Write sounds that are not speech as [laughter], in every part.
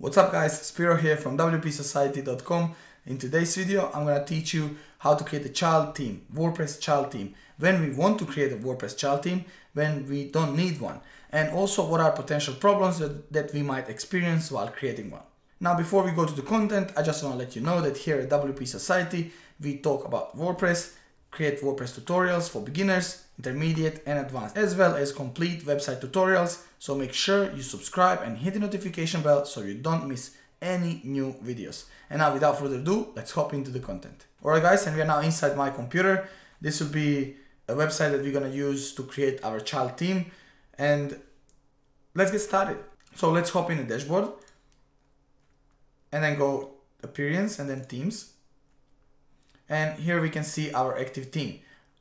What's up guys, Spiro here from wpsociety.com. In today's video, I'm gonna teach you how to create a child theme, WordPress child theme, when we want to create a WordPress child theme, when we don't need one, and also what are potential problems that, that we might experience while creating one. Now, before we go to the content, I just wanna let you know that here at WP Society, we talk about WordPress, create WordPress tutorials for beginners, intermediate and advanced, as well as complete website tutorials. So make sure you subscribe and hit the notification bell so you don't miss any new videos. And now without further ado, let's hop into the content. Alright guys, and we are now inside my computer. This will be a website that we're gonna use to create our child theme. And let's get started. So let's hop in the dashboard and then go appearance and then themes and here we can see our active theme.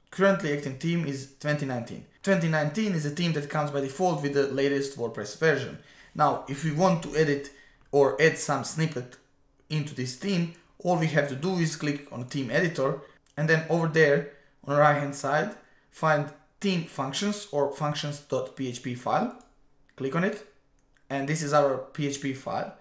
Currently active theme is 2019. 2019 is a theme that comes by default with the latest WordPress version. Now, if we want to edit or add some snippet into this theme, all we have to do is click on theme editor and then over there on the right hand side, find theme functions or functions.php file. Click on it and this is our PHP file.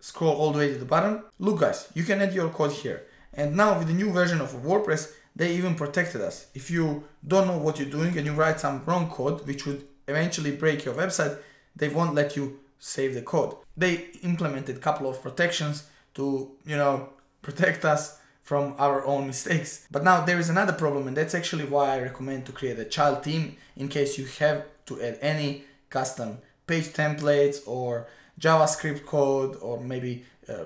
Scroll all the way to the bottom. Look guys, you can add your code here. And now with the new version of WordPress, they even protected us. If you don't know what you're doing and you write some wrong code, which would eventually break your website, they won't let you save the code. They implemented a couple of protections to, you know, [laughs] protect us from our own mistakes. But now there is another problem and that's actually why I recommend to create a child theme in case you have to add any custom page templates or JavaScript code or maybe uh,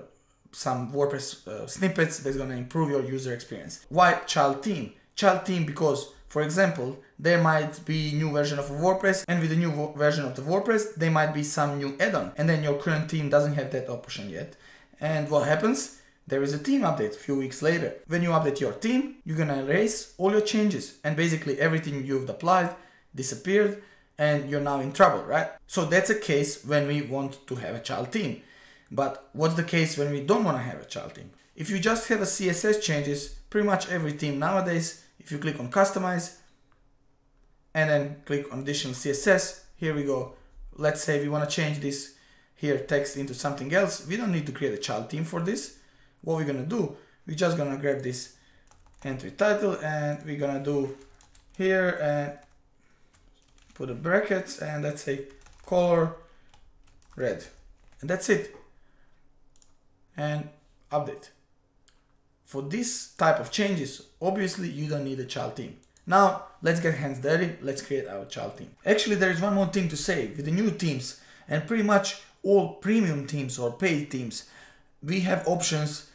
some WordPress uh, snippets that's going to improve your user experience. Why child theme? Child theme because, for example, there might be new version of WordPress and with the new version of the WordPress, there might be some new add-on and then your current theme doesn't have that option yet. And what happens? There is a theme update a few weeks later. When you update your theme, you're gonna erase all your changes and basically everything you've applied disappeared and you're now in trouble, right? So that's a case when we want to have a child theme. But what's the case when we don't want to have a child theme? If you just have a CSS changes, pretty much every theme nowadays, if you click on customize and then click on additional CSS, here we go. Let's say we want to change this here text into something else. We don't need to create a child theme for this. What we're going to do, we're just going to grab this entry title and we're going to do here and put a brackets and let's say color red and that's it and update. For this type of changes, obviously you don't need a child team. Now, let's get hands dirty, let's create our child team. Actually, there is one more thing to say. With the new teams and pretty much all premium teams or paid teams, we have options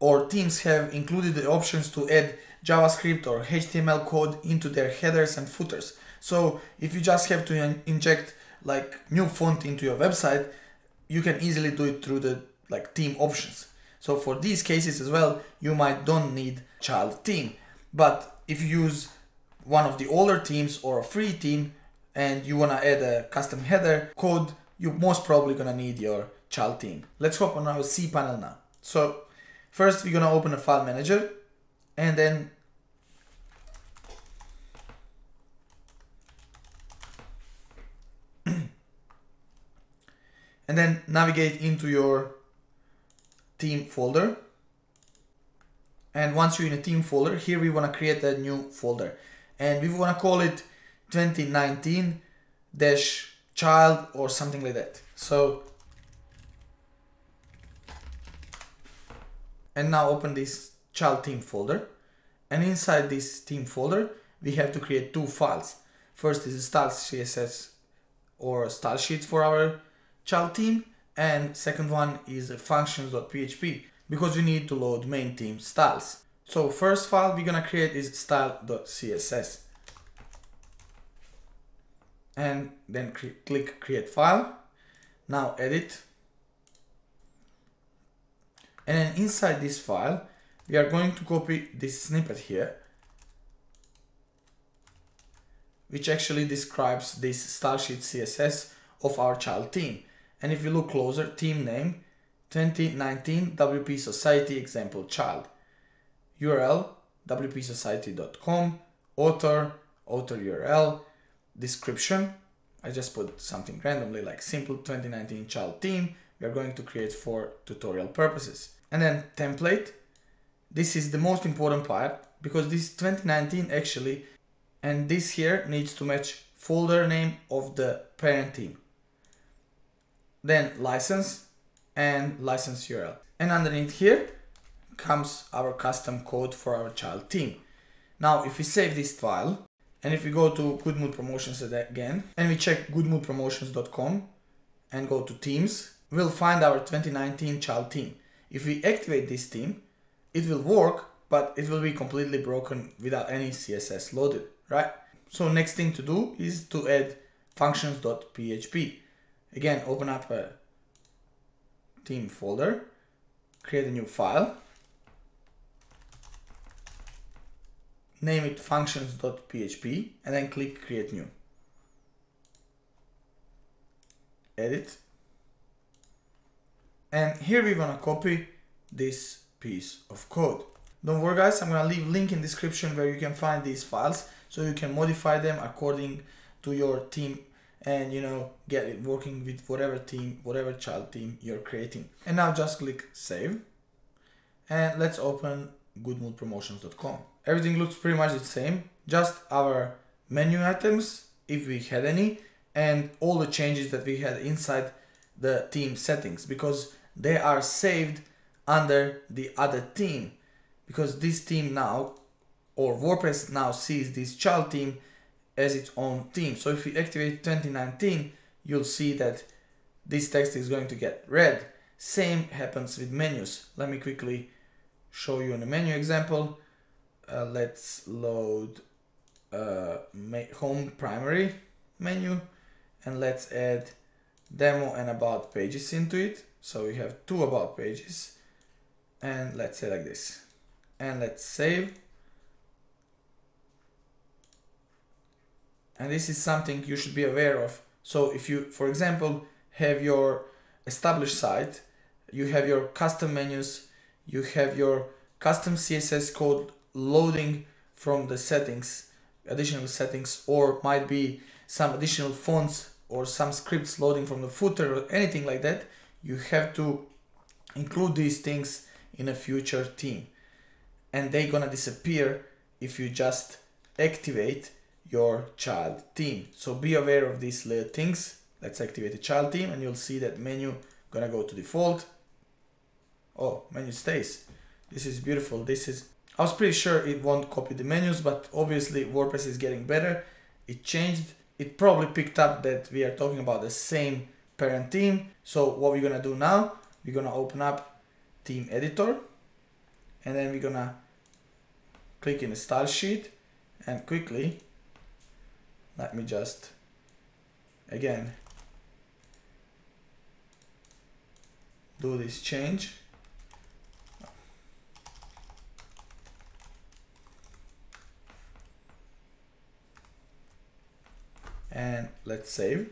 or teams have included the options to add JavaScript or HTML code into their headers and footers. So if you just have to inject like new font into your website, you can easily do it through the like team options. So for these cases as well, you might don't need child team. But if you use one of the older teams or a free team and you wanna add a custom header code, you're most probably gonna need your child team. Let's hop on our cPanel now. So first we're gonna open a file manager and then [clears throat] and then navigate into your theme folder. And once you're in a team folder, here we want to create a new folder. And we want to call it 2019 dash child or something like that. So, and now open this child team folder. And inside this team folder, we have to create two files. First is a style CSS or style sheet for our child theme and second one is functions.php because we need to load main theme styles. So first file we're gonna create is style.css and then cre click create file. Now edit and then inside this file we are going to copy this snippet here which actually describes this style sheet CSS of our child theme. And if you look closer, team name 2019 WP Society example child. URL wpsociety.com, author, author URL, description. I just put something randomly like simple 2019 child team we are going to create for tutorial purposes. And then template. This is the most important part because this 2019 actually and this here needs to match folder name of the parent team. Then license and license URL. And underneath here comes our custom code for our child team. Now, if we save this file and if we go to Good Mood Promotions again and we check goodmoodpromotions.com and go to teams, we'll find our 2019 child team. If we activate this team, it will work, but it will be completely broken without any CSS loaded, right? So next thing to do is to add functions.php. Again, open up a team folder, create a new file, name it functions.php and then click create new. Edit. And here we want to copy this piece of code. Don't worry guys, I'm gonna leave link in description where you can find these files so you can modify them according to your team and you know get it working with whatever team, whatever child team you're creating. And now just click save and let's open goodmoodpromotions.com. Everything looks pretty much the same, just our menu items, if we had any, and all the changes that we had inside the team settings because they are saved under the other team because this team now or WordPress now sees this child team as its own theme. So if we activate 2019, you'll see that this text is going to get red. Same happens with menus. Let me quickly show you in a menu example. Uh, let's load uh, home primary menu and let's add demo and about pages into it. So we have two about pages and let's say like this and let's save. And this is something you should be aware of. So if you, for example, have your established site, you have your custom menus, you have your custom CSS code loading from the settings, additional settings, or might be some additional fonts or some scripts loading from the footer or anything like that, you have to include these things in a future team. And they're gonna disappear if you just activate your child team. So be aware of these little things. Let's activate the child team and you'll see that menu gonna go to default. Oh, menu stays. This is beautiful. This is, I was pretty sure it won't copy the menus, but obviously WordPress is getting better. It changed. It probably picked up that we are talking about the same parent team. So what we're gonna do now, we're gonna open up team editor and then we're gonna click in the style sheet and quickly let me just again do this change. And let's save.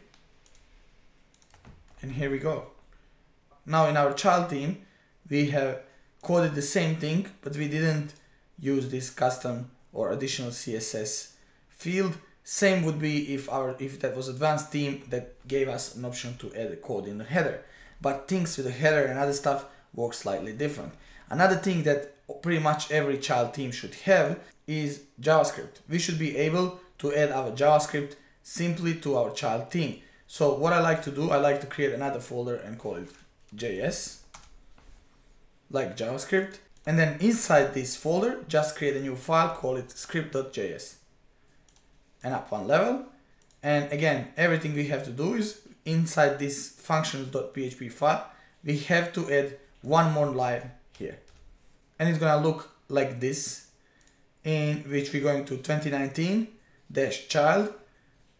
And here we go. Now in our child team we have coded the same thing but we didn't use this custom or additional css field same would be if our if that was advanced team that gave us an option to add a code in the header. But things with the header and other stuff work slightly different. Another thing that pretty much every child team should have is JavaScript. We should be able to add our JavaScript simply to our child team. So what I like to do, I like to create another folder and call it JS, like JavaScript. And then inside this folder, just create a new file, call it script.js and up one level. And again, everything we have to do is inside this functions.php file, we have to add one more line here. And it's gonna look like this, in which we're going to 2019 dash child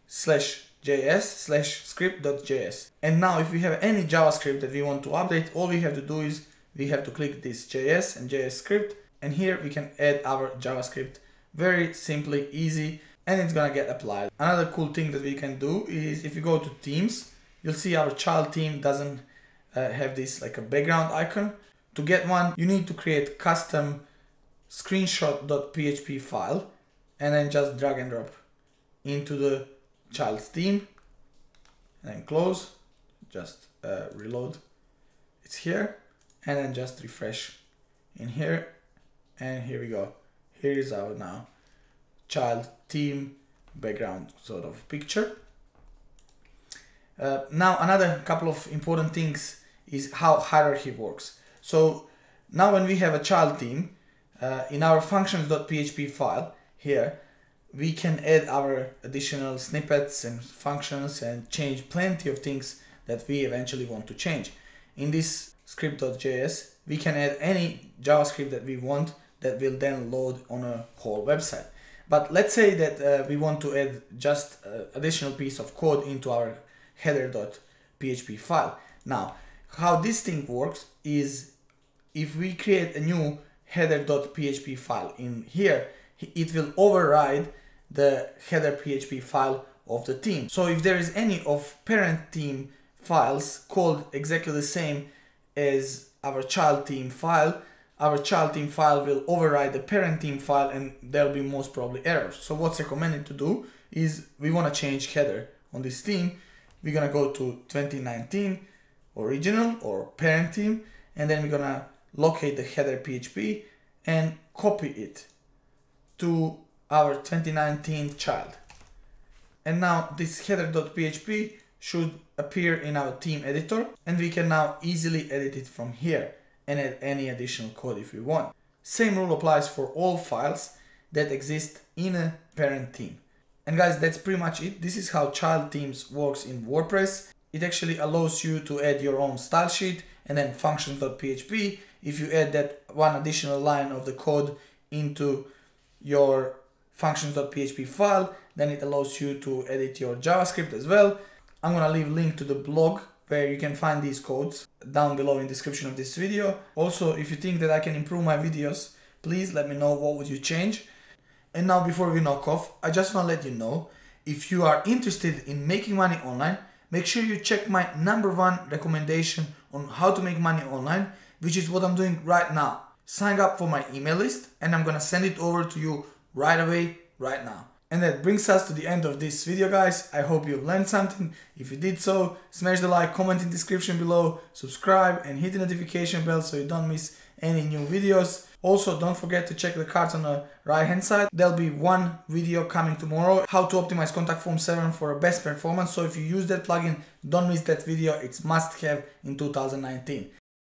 slash js slash script.js. And now if we have any JavaScript that we want to update, all we have to do is we have to click this JS and JS script. And here we can add our JavaScript very simply, easy and it's gonna get applied. Another cool thing that we can do is if you go to teams, you'll see our child team doesn't uh, have this like a background icon. To get one, you need to create custom screenshot.php file and then just drag and drop into the child's team and then close, just uh, reload. It's here. And then just refresh in here. And here we go. Here is our now child team background sort of picture. Uh, now another couple of important things is how hierarchy works. So now when we have a child team uh, in our functions.php file here we can add our additional snippets and functions and change plenty of things that we eventually want to change. In this script.js we can add any javascript that we want that will then load on a whole website but let's say that uh, we want to add just uh, additional piece of code into our header.php file now how this thing works is if we create a new header.php file in here, it will override the header.php file of the team. So if there is any of parent team files called exactly the same as our child team file, our child team file will override the parent team file and there'll be most probably errors. So what's recommended to do is we want to change header on this team. We're going to go to 2019 original or parent team and then we're going to locate the header PHP and copy it to our 2019 child. And now this header.php should appear in our team editor and we can now easily edit it from here and add any additional code if we want. Same rule applies for all files that exist in a parent team. And guys, that's pretty much it. This is how child teams works in WordPress. It actually allows you to add your own style sheet and then functions.php if you add that one additional line of the code into your functions.php file then it allows you to edit your javascript as well i'm gonna leave link to the blog where you can find these codes down below in description of this video also if you think that i can improve my videos please let me know what would you change and now before we knock off i just want to let you know if you are interested in making money online make sure you check my number one recommendation on how to make money online which is what I'm doing right now. Sign up for my email list and I'm gonna send it over to you right away, right now. And that brings us to the end of this video guys. I hope you've learned something. If you did so, smash the like, comment in description below, subscribe and hit the notification bell so you don't miss any new videos. Also, don't forget to check the cards on the right hand side. There'll be one video coming tomorrow, how to optimize Contact Form 7 for a best performance. So if you use that plugin, don't miss that video. It's must have in 2019.